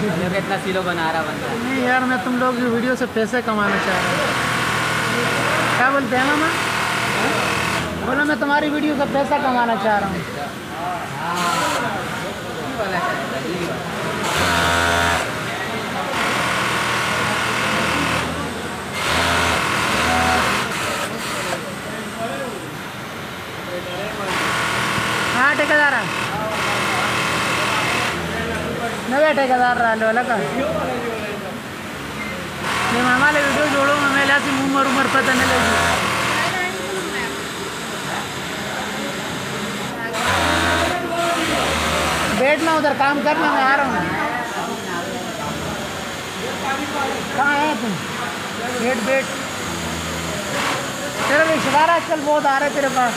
कितना किलो बना रहा बंदा। नहीं यार, मैं तुम लोग की वीडियो से पैसे कमाना चाह रहा हूँ। क्या बोलते हैं मामा? बोला, मैं तुम्हारी वीडियो से पैसा कमाना चाह रहा हूँ। हाँ ठेकेदार। नवे ठेकेदार राहिलो हे मामाला जोडो मामेला उमर उमर पता नाही लगी। बैठना उधर काम करना मैं आ रहा हूँ। कहाँ है तुम बैठ बैठ। तेरे रिश्तेदार आजकल बहुत आ रहे तेरे पास।